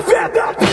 verdade. vida.